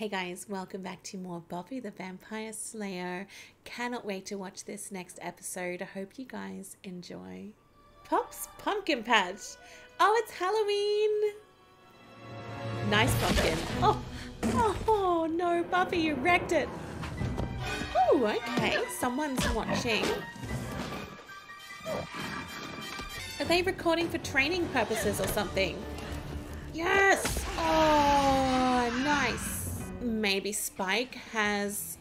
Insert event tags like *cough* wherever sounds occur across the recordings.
Hey guys, welcome back to more Buffy the Vampire Slayer. Cannot wait to watch this next episode. I hope you guys enjoy. Pop's Pumpkin Patch. Oh, it's Halloween. Nice pumpkin. Oh, oh no, Buffy, you wrecked it. Oh, okay. Someone's watching. Are they recording for training purposes or something? Yes! Oh, nice maybe Spike has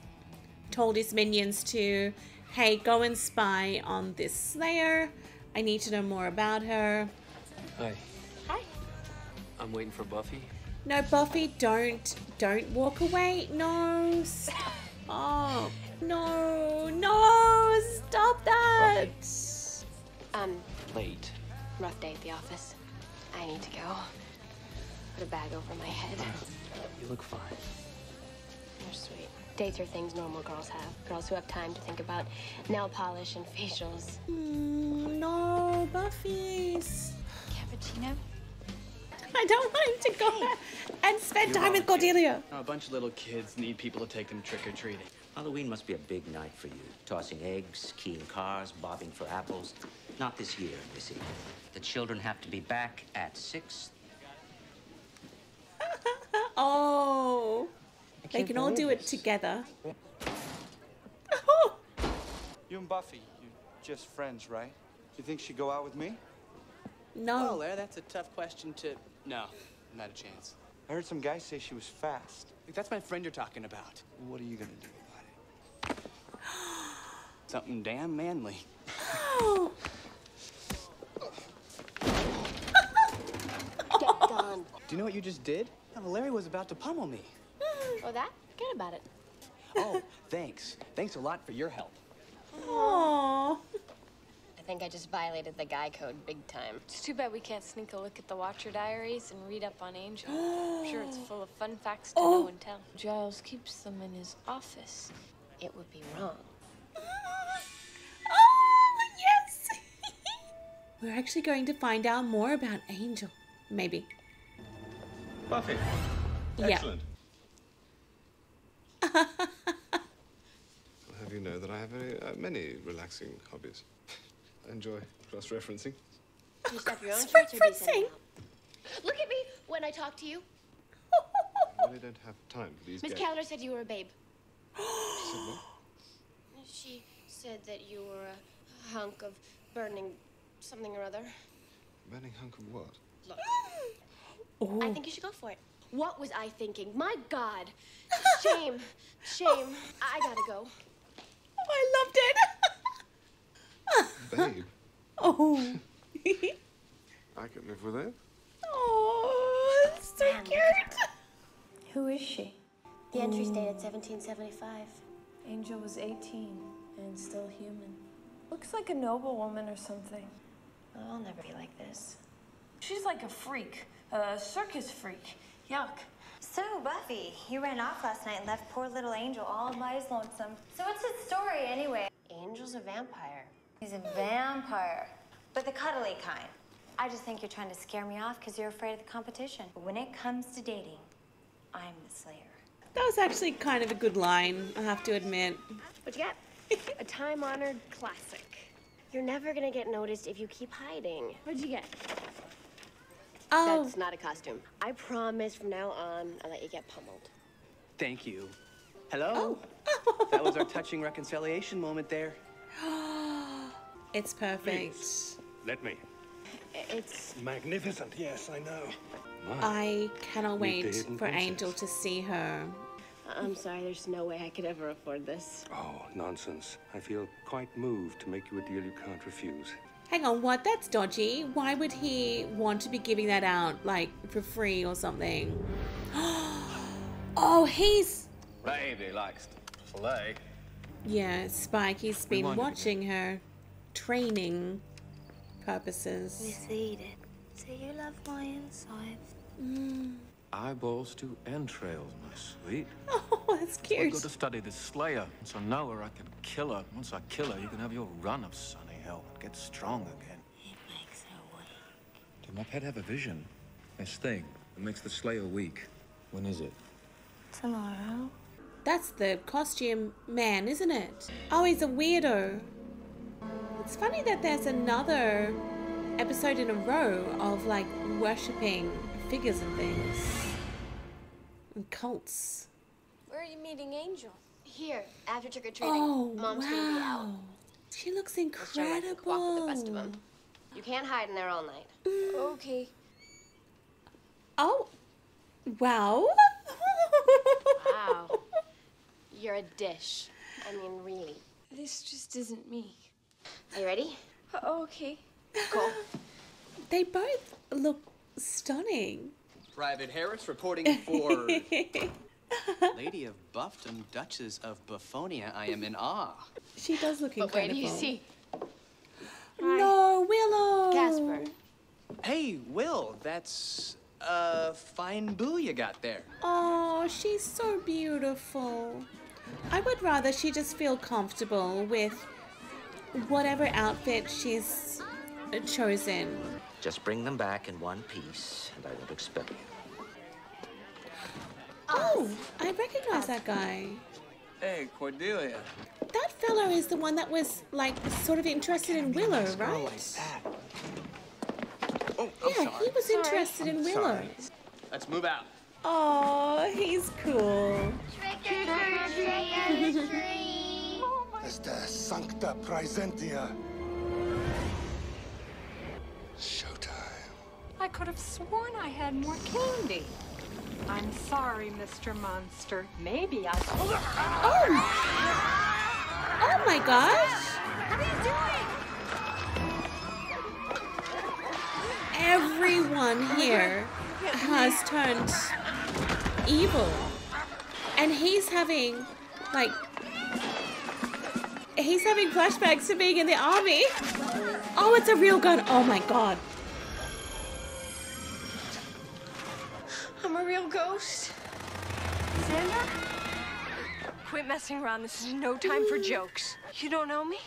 told his minions to, hey, go and spy on this Slayer. I need to know more about her. Hi. Hi. I'm waiting for Buffy. No, Buffy, don't, don't walk away. No, stop. Oh, no, no, stop that. Buffy. Um, late. Rough day at the office. I need to go. Put a bag over my head. You look fine. You're sweet. Dates are things normal girls have. Girls who have time to think about nail polish and facials. Mm, no, Buffy's. Cappuccino? I don't want him to go and spend time with Cordelia. a bunch of little kids need people to take them trick-or-treating. Halloween must be a big night for you. Tossing eggs, keying cars, bobbing for apples. Not this year, Missy. The children have to be back at six. *laughs* oh. They can all do it together. you and Buffy, you're just friends, right? Do you think she'd go out with me? No. Oh, well, Larry, that's a tough question to... No, not a chance. I heard some guy say she was fast. That's my friend you're talking about. What are you gonna do about it? *gasps* Something damn manly. *laughs* Get done. Do you know what you just did? Oh, Larry was about to pummel me. Oh, that? Forget about it. Oh, thanks. Thanks a lot for your help. Aww. I think I just violated the guy code big time. It's too bad we can't sneak a look at the Watcher diaries and read up on Angel. I'm sure it's full of fun facts to Oh. know and tell. Giles keeps them in his office. It would be wrong. *laughs* Oh, yes. *laughs* We're actually going to find out more about Angel. Maybe. Buffy. Yeah. Excellent. *laughs* I'll have you know that I have very, uh, many relaxing hobbies. I *laughs* enjoy cross-referencing. Do you stuff your own It's shirts or do you send referencing. Look at me when I talk to you. I really don't have time for these Miss games. Calendar said you were a babe. She said what? *gasps* She said that you were a hunk of burning something or other. Burning hunk of what? Look, Oh. I think you should go for it. What was I thinking? My God. Shame. *laughs* Shame. I gotta go. Oh, I loved it. Babe. *laughs* oh. I could live with it. oh, it's so cute. Who is she? The entry stayed at 1775. Angel was 18 and still human. Looks like a noblewoman or something. I'll never be like this. She's like a freak, a circus freak. Yuck. So, Buffy, you ran off last night and left poor little Angel all by his lonesome. So what's his story anyway? Angel's a vampire. He's a vampire, but the cuddly kind. I just think you're trying to scare me off because you're afraid of the competition. But when it comes to dating, I'm the slayer. That was actually kind of a good line, I have to admit. What'd you got? a time-honored classic. You're never gonna get noticed if you keep hiding. What'd you get? Oh, That's not a costume. I promise from now on, I'll let you get pummeled. Thank you. Hello? Oh. *laughs* that was our touching reconciliation moment there. *gasps* it's perfect. Let me. It's Magnificent, yes, I know. I cannot wait for princess. Angel to see her. I'm sorry, there's no way I could ever afford this. Oh, nonsense. I feel quite moved to make you a deal you can't refuse. Hang on, what? That's dodgy. Why would he want to be giving that out, like, for free or something? *gasps* oh, he's. Baby likes to play. Yeah, Spike, he's been Reminded watching her training purposes. Miss Edith, so you love my insides? Mm. Eyeballs to entrails, my sweet. *laughs* Oh, that's I've cute. got to study this Slayer. so I know her, I can kill her. Once I kill her, you can have your run of sunny hell and get strong again. It makes her weak. Did my pet have a vision? This thing that makes the Slayer weak. When is it? Tomorrow. That's the costume man, isn't it? Oh, he's a weirdo. It's funny that there's another episode in a row of like worshipping figures and things. And cults. Where are you meeting Angel? Here, after trick or treating. Oh, Mom's gonna be out. Wow. She looks Let's try to walk with the best of incredible. 'em. You can't hide in there all night. Mm. Okay. Oh, wow. Wow. *laughs* You're a dish. I mean, really. This just isn't me. Are you ready? Oh, okay. Cool. *laughs* They both look stunning. Private Harris reporting *laughs* for Lady of Buffton, Duchess of Buffonia. I am in awe. She does look But where do you see? No, Willow. Casper. Hey, Will, that's a fine boo you got there. Oh, she's so beautiful. I would rather she just feel comfortable with whatever outfit she's chosen. Just bring them back in one piece, and I won't expel you. Oh, I recognize that guy. Hey, Cordelia. That fella is the one that was like sort of interested in Willow, Girl like right? that. Oh, I'm Yeah, sorry. he was interested in Willow. Sorry. Let's move out. Oh, he's cool. Este Sancta Praesentia. Showtime. I could have sworn I had more candy. I'm sorry, Mr. Monster. Maybe I. Oh! Oh my gosh! What are you doing? Everyone here has turned evil. And he's having, like, he's having flashbacks to being in the army. Oh, it's a real gun. Oh my god. A real ghost. Xander? Quit messing around. This is no time for jokes. You don't know me?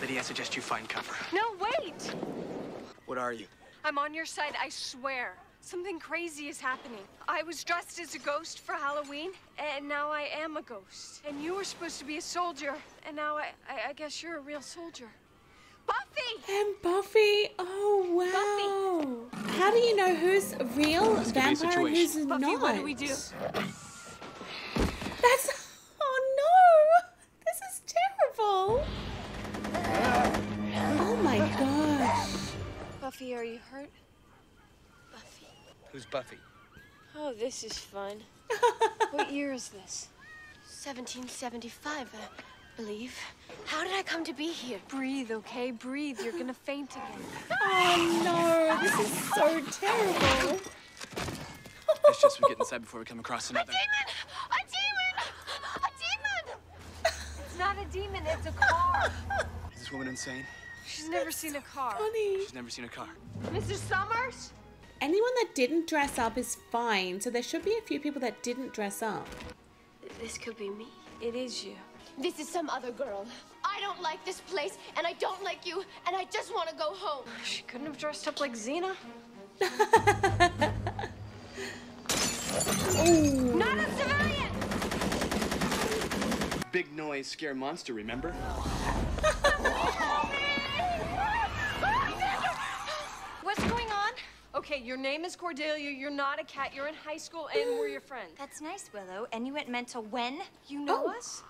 Lydia, I suggest you find cover. No, wait! What are you? I'm on your side, I swear. Something crazy is happening. I was dressed as a ghost for Halloween, and now I am a ghost. And you were supposed to be a soldier, and now I, I, I guess you're a real soldier. Buffy! And Buffy. Oh, wow. How do you know who's real This could be a vampire and who's situation. not? What do we do? That's. Oh no! This is terrible! Oh my gosh. Buffy, are you hurt? Buffy. Who's Buffy? Oh, this is fun. *laughs* what year is this? 1775, I uh, believe. How did I come to be here? Breathe, okay? Breathe. You're gonna faint again. Oh no, this is so terrible. It's just we get inside before we come across another. A demon! A demon! A demon! It's not a demon, it's a car. Is this woman insane? She's never seen a car. Funny. She's never seen a car. Mr. Summers? Anyone that didn't dress up is fine, so there should be a few people that didn't dress up. This could be me. It is you. This is some other girl. I don't like this place, and I don't like you, and I just want to go home. She couldn't have dressed up like Xena. Ooh. *laughs* Not a civilian! Big noise, scare monster, remember? *laughs* What's going on? Okay, your name is Cordelia, you're not a cat, you're in high school, and we're your friends. That's nice, Willow. And you went mental when? You know Oh. us?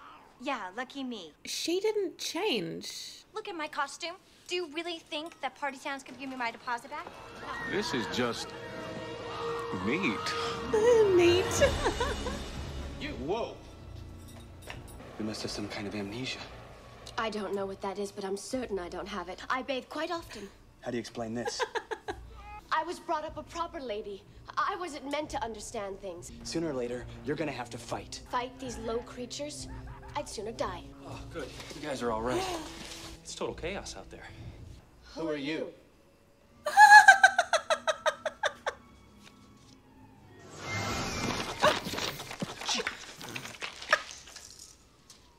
Yeah, lucky me. She didn't change. Look at my costume. Do you really think that Party Town's gonna give me my deposit back? This is just neat. *laughs* Neat. *laughs* You, whoa! You must have some kind of amnesia. I don't know what that is, but I'm certain I don't have it. I bathe quite often. How do you explain this? *laughs* I was brought up a proper lady. I wasn't meant to understand things. Sooner or later, you're gonna have to fight. Fight these low creatures? I'd sooner die. Oh, good. You guys are all right. *gasps* It's total chaos out there. Who are you? *laughs*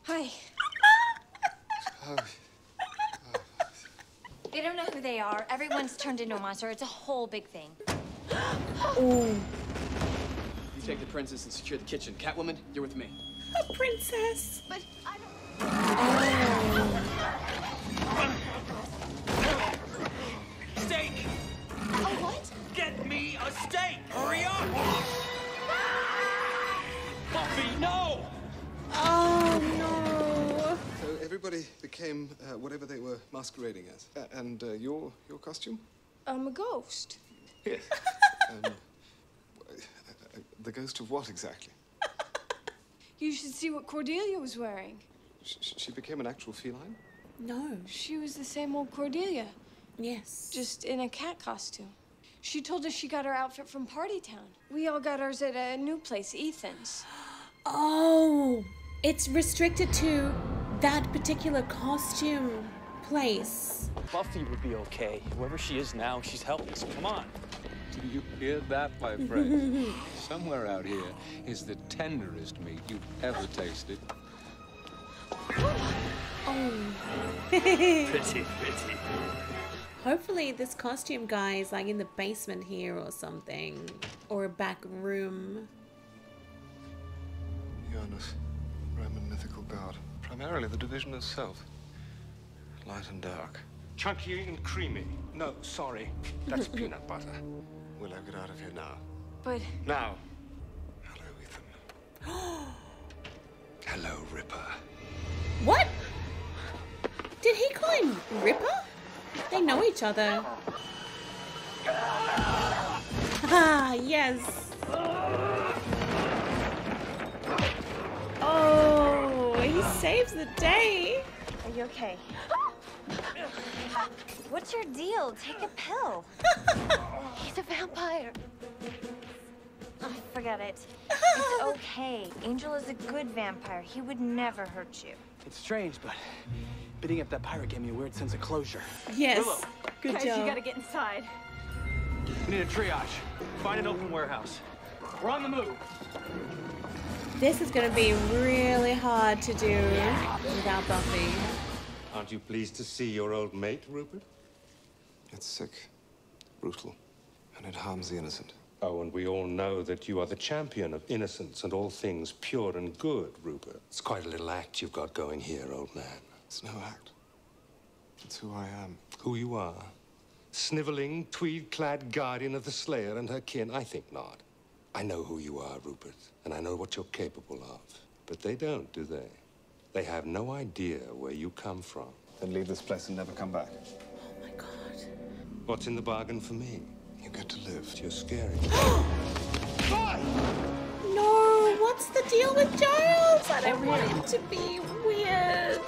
Hi. They don't know who they are. Everyone's turned into a monster. It's a whole big thing. Ooh. *gasps* *gasps* You take the princess and secure the kitchen. Catwoman, you're with me. A princess. But I don't. Oh. Steak! Oh, what? Get me a steak! Hurry up! Buffy, no! Oh no. So everybody became uh, whatever they were masquerading as. Uh, and uh, your your costume? I'm a ghost. Yes. *laughs* um, the ghost of what exactly? You should see what Cordelia was wearing. Sh- sh- she became an actual feline? No. She was the same old Cordelia, Yes. just in a cat costume. She told us she got her outfit from Party Town. We all got ours at a new place, Ethan's. *gasps* Oh, it's restricted to that particular costume place. Buffy would be okay. Whoever she is now, she's helpless. Come on. *laughs* Do you hear that, my friend? *laughs* Somewhere out here is the tenderest meat you've ever tasted. Oh. *laughs* Pretty, pretty. Hopefully, this costume guy is like in the basement here or something, or a back room. Janus, Roman mythical god. Primarily the division of self. Light and dark. Chunky and creamy. No, sorry. That's peanut butter. Willow, get out of here now. But Now. Hello, Ethan. *gasps* Hello, Ripper. What? Did he call him Ripper? They know each other. *laughs* Ah, yes. Oh, he saves the day. Are you okay? *gasps* *gasps* What's your deal? Take a pill. *laughs* He's a vampire. Oh, forget it. It's *laughs* okay. Angel is a good vampire. He would never hurt you. It's strange, but beating up that pirate gave me a weird sense of closure. Yes. Willow, Good Guys, job. you gotta get inside. We need a triage. Find an open warehouse. We're on the move. This is going to be really hard to do without Buffy. Aren't you pleased to see your old mate, Rupert? It's sick, brutal, and it harms the innocent. Oh, and we all know that you are the champion of innocence and all things pure and good, Rupert. It's quite a little act you've got going here, old man. It's no act. It's who I am. Who you are? Sniveling, tweed-clad guardian of the Slayer and her kin? I think not. I know who you are, Rupert, and I know what you're capable of. But they don't, do they? They have no idea where you come from. Then leave this place and never come back. Oh my god. What's in the bargain for me? You get to live. You're scary. *gasps* No, what's the deal with Giles? I don't want him to be weird.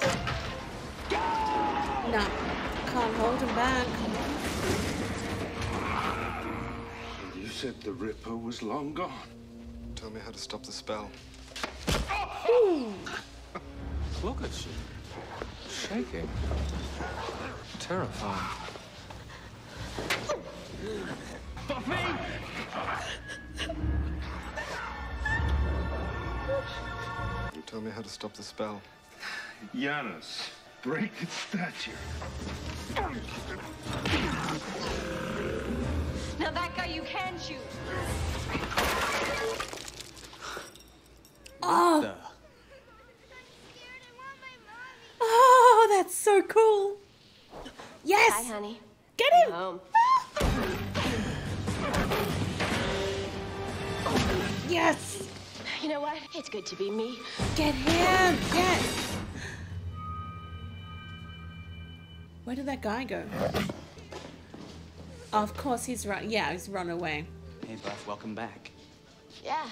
No, can't hold him back. You said the Ripper was long gone. Tell me how to stop the spell. Look at you. Shaking. Terrifying. Buffy. Tell me how to stop the spell. Janus, break its statue. Now that guy you can shoot. Oh. Oh, that's so cool. Yes. Hi, honey. Get him. Home. Yes. You know what? It's good to be me. Get him. Yes. Where did that guy go? Of course he's run. Yeah, he's run away. Hey, Buff, welcome back. Yeah.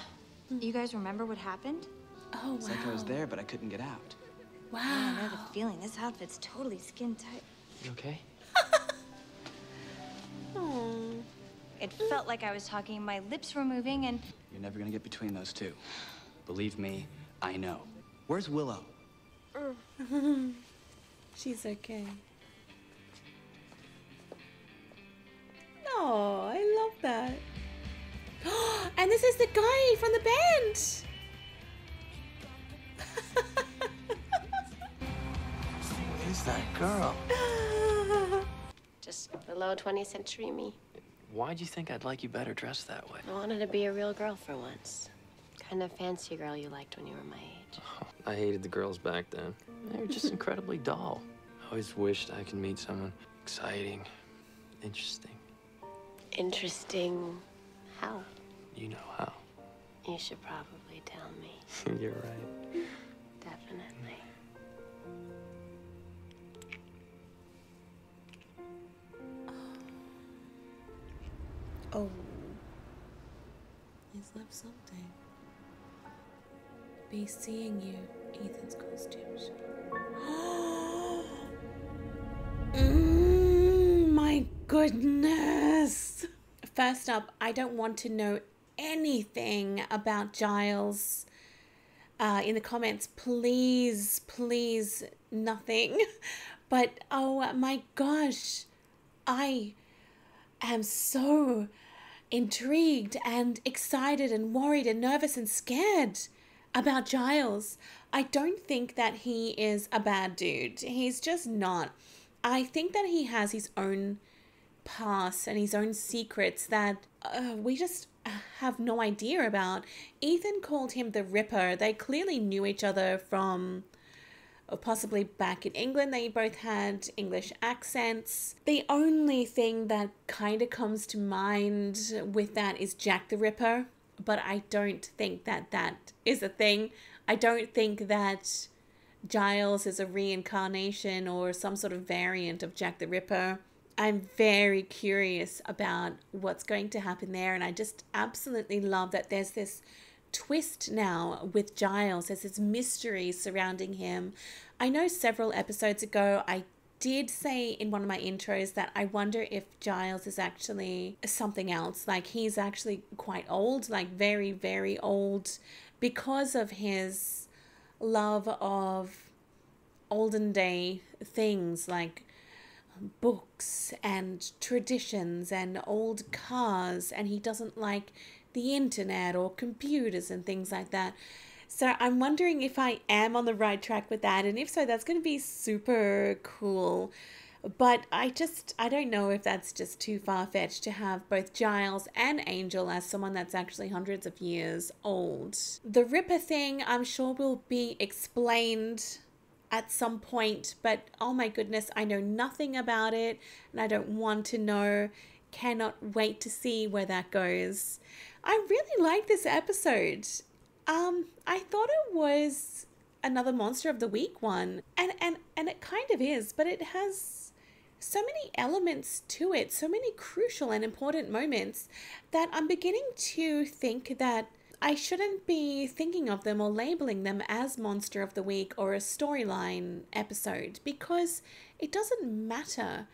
You guys remember what happened? Oh It's like I was there, but I couldn't get out. Yeah, I know the feeling. This outfit's totally skin tight. You okay? *laughs* Oh. It felt like I was talking, my lips were moving, and You're never gonna get between those two. Believe me, I know. Where's Willow? *laughs* She's okay. Oh, I love that. *gasps* and this is the guy from the band. Girl? Just below 20th century me. Why'd you think I'd like you better dressed that way? I wanted to be a real girl for once. kind of fancy girl you liked when you were my age. *laughs* I hated the girls back then. They were just *laughs* incredibly dull. I always wished I could meet someone exciting, interesting. Interesting. How? You know how. You should probably tell me. *laughs* You're right. Oh. He's left something. Be seeing you, Ethan's costumes. *gasps* mm, my goodness. First up, I don't want to know anything about Giles. Uh, in the comments, please, please, nothing. *laughs* But oh my gosh, I am so intrigued and excited and worried and nervous and scared about Giles. I don't think that he is a bad dude. He's just not. I think that he has his own past and his own secrets that uh, we just have no idea about. Ethan called him the Ripper. They clearly knew each other from or possibly back in England. They both had English accents. The only thing that kind of comes to mind with that is Jack the Ripper, but I don't think that that is a thing. I don't think that Giles is a reincarnation or some sort of variant of Jack the Ripper. I'm very curious about what's going to happen there, and I just absolutely love that there's this twist now with Giles. There's this mystery surrounding him. I know several episodes ago I did say in one of my intros that I wonder if Giles is actually something else. Like he's actually quite old, like very, very old, because of his love of olden day things like books and traditions and old cars, and he doesn't like the internet or computers and things like that. So I'm wondering if I am on the right track with that, and if so, that's going to be super cool. But I just, I don't know if that's just too far fetched to have both Giles and Angel as someone that's actually hundreds of years old. The Ripper thing, I'm sure will be explained at some point, but oh my goodness, I know nothing about it and I don't want to know. Cannot wait to see where that goes. I really like this episode. Um, I thought it was another monster of the week one, and and and it kind of is, but it has so many elements to it, so many crucial and important moments that I'm beginning to think that I shouldn't be thinking of them or labeling them as monster of the week or a storyline episode because it doesn't matter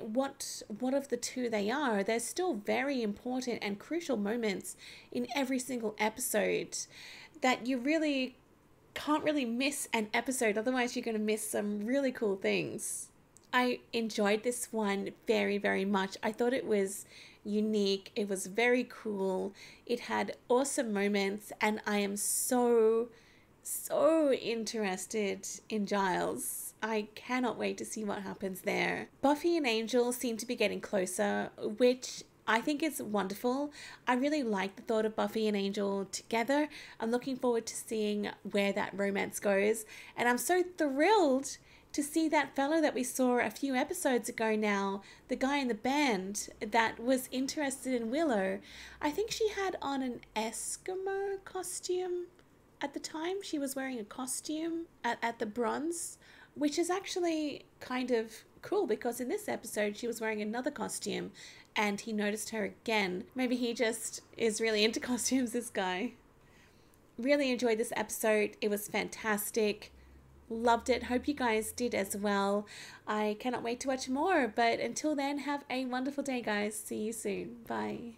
what what of the two they are they're still very important and crucial moments in every single episode that you really can't really miss an episode otherwise you're going to miss some really cool things. I enjoyed this one very very much. I thought it was unique it was very cool it had awesome moments and i am so so interested in giles I cannot wait to see what happens there. Buffy and Angel seem to be getting closer, which I think is wonderful. I really like the thought of Buffy and Angel together. I'm looking forward to seeing where that romance goes. And I'm so thrilled to see that fellow that we saw a few episodes ago now, the guy in the band that was interested in Willow. I think she had on an Eskimo costume at the time. She was wearing a costume at, at the bronze which is actually kind of cool because in this episode she was wearing another costume and he noticed her again. Maybe he just is really into *laughs* costumes, this guy. Really enjoyed this episode. It was fantastic. Loved it. Hope you guys did as well. I cannot wait to watch more. But until then, have a wonderful day, guys. See you soon. Bye.